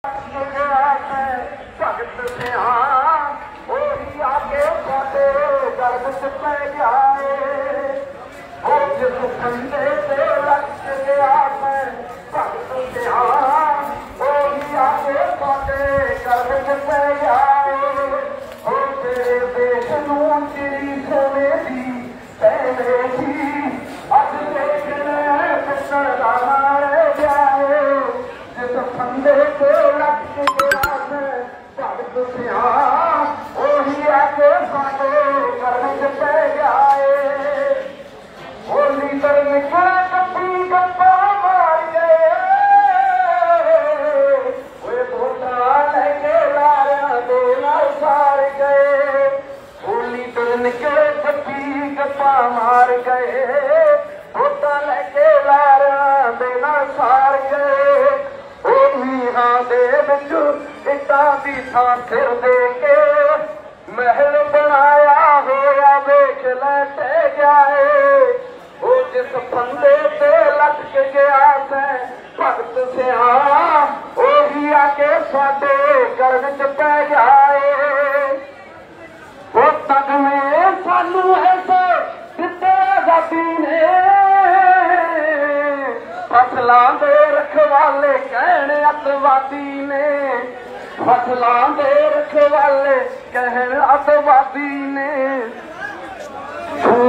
Thank you. बंदे ते लटक गया सैं भगत सिया ओही आके साडे गरन च पै जाए। ओ तक में सानू ऐसे दिते आजादी ने। फसलां दे रखवाले कहने अतवादी ने। फसलां दे रखवाले कहने अतवादी ने।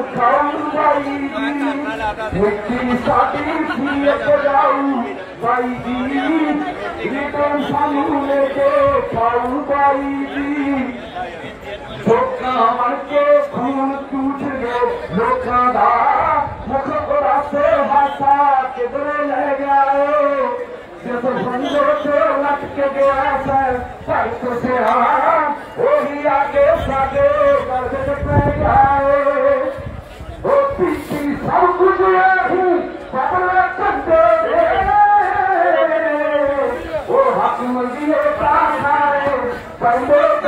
ਸਾਨੂੰ ਖਾਉਂ ਬਾਈ ਦੀ ਮਿੱਟੀ ਸਾਡੀ ਸੀ ਪਜਾਉ ਬਾਈ ਦੀ ਰਿਟਨ ਸਾਨੂੰ ਲੈ ਕੇ ਖਾਉਂ ਬਾਈ ਦੀ ਲੋਕਾਂ ਮਰ ਕੇ ਖੂਨ ਟੂਟ ਗਏ ਲੋਕਾਂ ਦਾ ਮੁਖ ਉਰਾਸੇ ਹਾਸਾ ਕਿਧਰੇ ਲੈ ਗਿਆ ਏ ਜਿਸ ਬੰਦੇ ਤੇ ਲਟਕ ਗਿਆ ਸੈ ਭਗਤ ਸਿਆ ਉਹੀ ਆ ਕੇ ਸਾਡੇ ਘਰ ਵਿੱਚ ਪੈ ਗਿਆ ਏ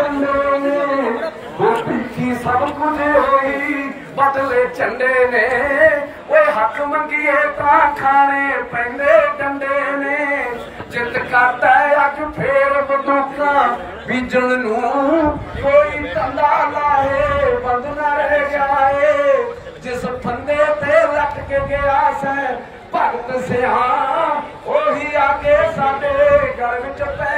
ਪੰਡੇ ਨੇ ਉਹ ਪੀਤੀ ਸਭ ਕੁਝ ਹੋਈ, ਬਦਲੇ ਝੰਡੇ ਨੇ। ਓਏ ਹੱਕ ਮੰਗੀਏ ਤਾਂ ਖਾਣੇ, ਪੈਂਦੇ ਡੰਡੇ ਨੇ। ਜਿੱਤ ਕਰਦਾ ਅੱਜ ਫੇਰ ਬੰਦੂਕਾਂ ਬੀਜਣ ਨੂੰ ਕੋਈ ਧੰਦਾ ਲਾਏ ਬੰਦ ਰਹਿ ਗਿਆ ਏ ਜਿਸ ਫੰਦੇ ਤੇ ਲੱਟ ਕੇ ਗਿਆ ਸੈ, ਭਗਤ ਸਿਆ ਉਹੀ ਆ ਕੇ ਸਾਡੇ, ਘਰ ਵਿੱਚ ਪੈ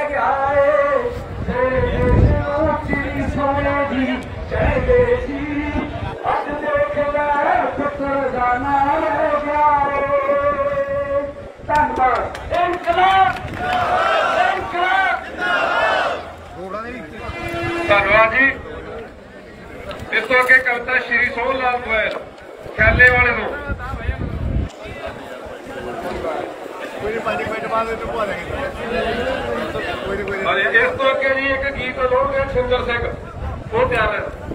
ਧੰਨਵਾਦ ਜੀ। ਇਸ ਤੋਂ ਅੱਗੇ ਕਵਿਤਾ ਸ਼੍ਰੀ ਸੋਹਣ ਲਾਲ ਗੋਇਲ ਖਿਆਲੇ ਵਾਲੇ ਨੂੰ ਕੋਈ ਪੰਜ ਮਿੰਟ ਬਾਅਦ ਇਹ ਪਵਾ ਦੇਗੇ ਇਸ ਤੋਂ ਅੱਗੇ ਜੀ ਇੱਕ ਗੀਤ ਲਾਉਣਗੇ ਸੁੰਦਰ ਸਿੰਘ। ਉਹ ਤਿਆਰ ਹੈ।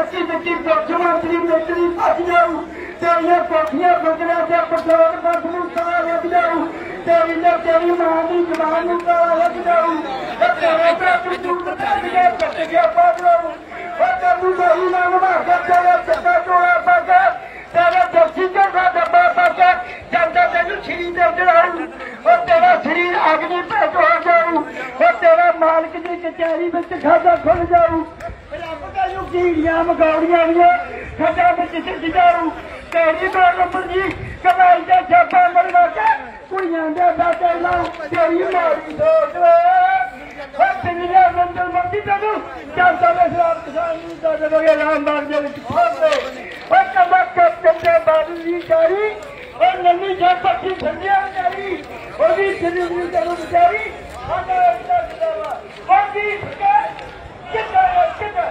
مٹی بچ جاؤ۔ تیریا کوٹیاں بکرا کے پٹرول پمپ نو کالا لگ جاؤ۔ تیری نے تیری ماں کی مالک دی کچہری وچ کھادا کھل جاؤ۔ رب دا یو کیڑیاں مگاڑیاں ਰੱਬ ਦਾ ਯੂ ਕੀੜੀਆਂ ਮਗੌੜੀਆਂ ਦੀਆਂ ਖੱਡਾਂ ਵਿੱਚ ਸਿੱਟ ਜਾਊ ਤੇਰੀ ਬਰਬਰ ਜੀ ਕਮਾਈ ਦਾ ਛਾਪਾ ਮਰਵਾ ਕੇ ਕੁੜੀਆਂ ਦੇ ਬਾਟੇ ਲਾਉ ਤੇਰੀ ਮਾਰੀ ਸੋਚ ਉਹ ਤੇਰੀ ਦਾ ਮੰਦਰ ਮੰਦੀ ਤੈਨੂੰ ਜਾਂਦਾ ਵੇ ਸ਼ਰਾਬ ਕਿਸਾਨ ਨੂੰ ਤਾਂ ਜਦੋਂ ਇਹ ਰਾਮ ਬਾਗ ਦੇ ਵਿੱਚ ਫੋੜੇ ਉਹ ਕਮਾ ਕੱਪ ਤੇ ਬਾਦਲ ਦੀ ਜਾਰੀ ਉਹ ਨੰਨੀ ਜੇ ਪੱਕੀ ਸੰਧਿਆ ਜਾਰੀ ਉਹਦੀ ਜਿੰਦਗੀ ਤੈਨੂੰ ਵਿਚਾਰੀ ਸਾਡਾ ਇੱਜ਼ਤ ਜਿੰਦਾਵਾ ਉਹ ਕੀ ਫਿਕਰ ਕਿੱਦਾਂ ਕਿੱਦਾਂ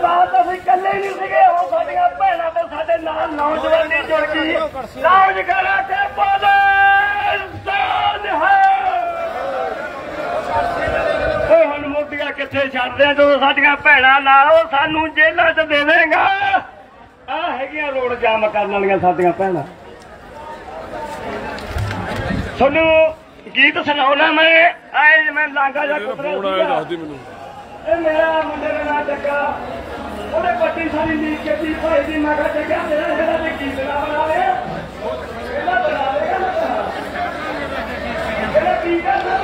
ਦਰਾਤ ਅਸੀਂ ਇਕੱਲੇ ਨਹੀਂ ਸੀਗੇ ਉਹ ਸਾਡੀਆਂ ਭੈਣਾਂ ਤੇ ਸਾਡੇ ਨਾਲ ਨੌਜਵਾਨੀ ਜੁੜ ਗਈ। ਪਾਕਿਸਤਾਨ ਹੈ। ਓਏ ਹੁਣ ਮੋਟੀਆਂ ਕਿੱਥੇ ਛੱਡਦੇ ਆ? ਜਦੋਂ ਸਾਡੀਆਂ ਭੈਣਾਂ ਨਾਲ ਉਹ ਸਾਨੂੰ ਜੇਲ੍ਹਾਂ 'ਚ ਦੇਵੇਂਗਾ ਆ ਹੈਗੀਆਂ ਰੋਡ ਜਾਮ ਕਰਨ ਵਾਲੀਆਂ ਸਾਡੀਆਂ ਭੈਣਾਂ। ਤੁਹਾਨੂੰ ਗੀਤ ਸੁਣਾਉਣਾ ਮੈਂ ਆਏ ਮੈਂ ਲਾਂਗਾ ਜਾ ਕੁਤਰਾ ਇਹ ਮੇਰਾ ਮੁੰਡੇ ਦਾ ਨਾਂ ਜੱਗਾ। ਉਹਨੇ ਪੱਟੀ ਸਾਰੀ ਨੀਂਦ ਕੀਤੀ, ਭਾਈ ਦੀ ਮੈਂ ਕਿਹਾ ਜੱਗਾ ਮੇਰਾ ਜਿਹੜਾ ਤੇ ਗੀਤ ਬਣਾ ਲਿਆ ਇਹਦਾ ਬਣਾ ਨਾ ਇਹਦਾ ਕੀ ਕਰਨਾ?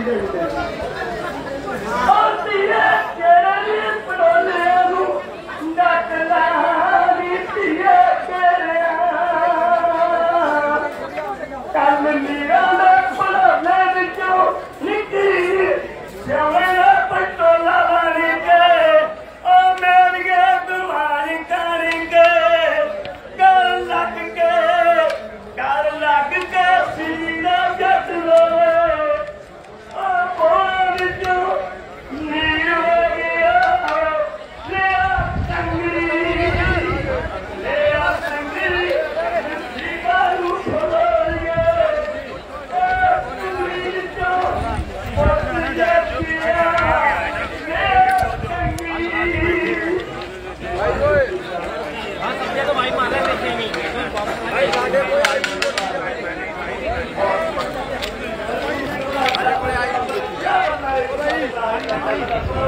んでるみ。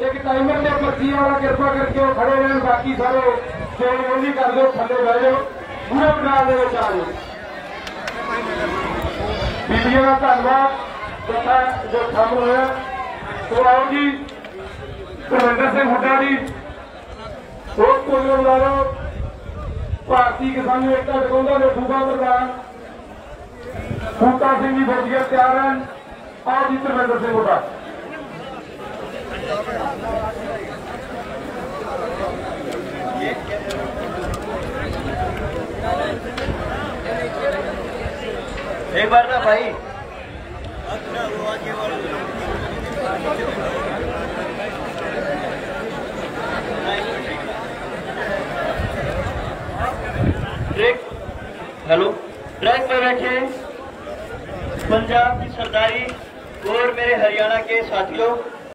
ਇੱਕ ਟਾਈਮਰ ਤੇ ਪਰਚੀ ਵਾਲਾ ਕਿਰਪਾ ਕਰਕੇ ਉਹ ਖੜੇ ਰਹਿਣ, ਬਾਕੀ ਸਾਰੇ ਸਟੇਜ ਉਹਦੀ ਕਰ ਦਿਓ, ਥੱਲੇ ਬਹਿ ਜਾਓ, ਪੂਰੇ ਪੰਡਾਲ ਦੇ ਵਿੱਚ ਆ ਜਾਓ। ਬੀਬੀਆਂ ਦਾ ਧੰਨਵਾਦ ਤਥਾ ਜੋ ਸ਼ਾਮਲ ਹੋਇਆ। ਸੋ ਆਓ ਜੀ ਧਰਮਿੰਦਰ ਸਿੰਘ ਹੁੱਡਾ ਜੀ। ਹੋਰ ਕੋਈ ਬੁਲਾਓ ਭਾਰਤੀ ਕਿਸਾਨ ਏਕਤਾ ਟਿਕਾਉਂਦਾ ਦੇ ਸੂਬਾ ਪ੍ਰਧਾਨ। ਬੂਟਾ ਸਿੰਘ ਜੀ ਫੌਜੀਆ ਤਿਆਰ ਹਨ ਆਓ ਜੀ ਧਰਮਿੰਦਰ ਸਿੰਘ ਹੁੱਡਾ। ایک بار نا بھائی۔ ہلو ٹریک میں بیٹھے پنجاب کی سرداری اور میرے ہریانہ کے ساتھیوں۔